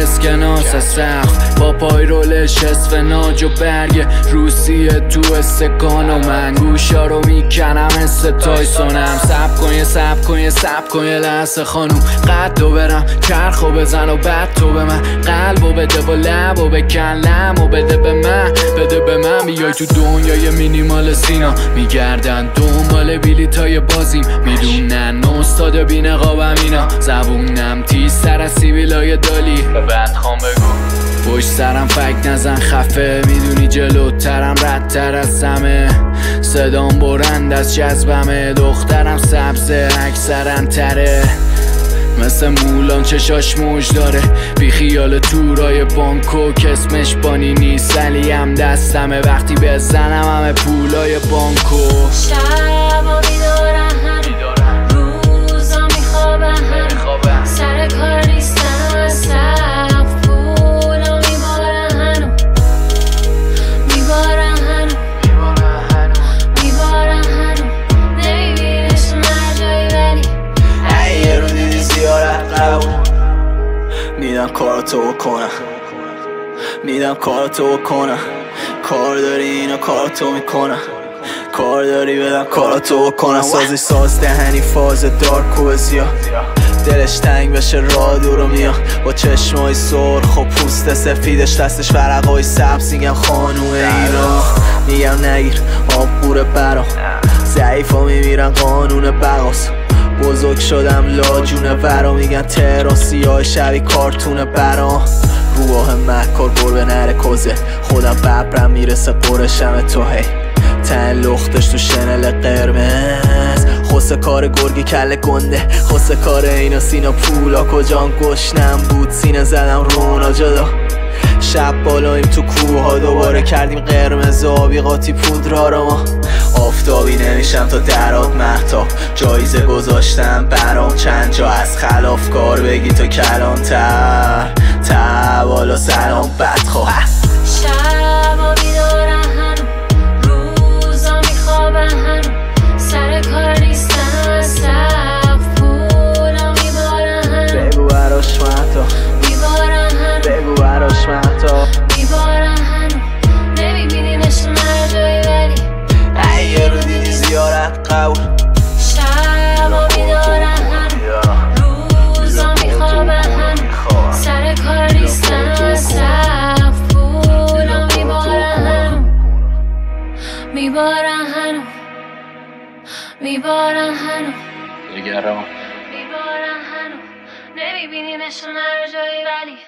اسکناس سقف با پای رولش اسفناج و برگ روسیه تو استکان و من. گوشا رو می‌کنم مثل تایسونم. سب کن یه سب کن یه سب کن یه لحظه خانوم. قد و برم چرخ و بزن و بعد تو به من. قلب و بده و لب و بکن و بده به من. بده به من بیای تو دنیای مینیمال سینا. میگردن دنبال بیلیتای بازیم. می‌دونن استاد بی نقابم اینا. زبونم تیز سر از سیبیلای دالی بعد خام بگو. پشت سرم فک نزن خفه. می‌دونی جلوترم ردتر از سمه. صدام برند از جذبمه. دخترم سبزه اکثرا تره. مثل مولان چشاش موج داره. بی خیال تورای بانکو کسمش بانی نیست. ولی هم دستمه. وقتی بزنم همه پولای بانکو میدم کاراتو بکنم میدم کاراتو بکنم کار داری اینا کاراتو می‌کنم. کار داری بدم کاراتو بکنم سازش ساز دهنی فاز دارک و بزیا دلش تنگ بشه راه دورو میاد. با چشمای سرخ و پوست سفیدش دستش ورقای سبز. میگم خانوم ایران. میگم نگیر آب بوره برام ضعیف میمیرن قانون بقاس بزرگ شدم لاجونه برا میگن تهران سیاه شبی کارتون برام. روح مکار به نره کوزه خودم ببرم می‌رسه قرشم تو هی تن لختش تو شنل قرمز. خسته کار گرگی کله گنده خسته کار اینا سینا پولا. کجان گشنم بود سینه زدم رونا جدا. شب بالایم تو کوه دوباره کردیم قرمز آبی قاطی پودرا رو. ما آفتابی نمیشم تا درات محتاب. جایزه گذاشتم برام چند جا. از خلاف کار بگی تو کلانتر. تا بالا سلام بدخواه. میبارم هنو. نگران. میبارم هنو. نمیبینیمشون هر جایی ولی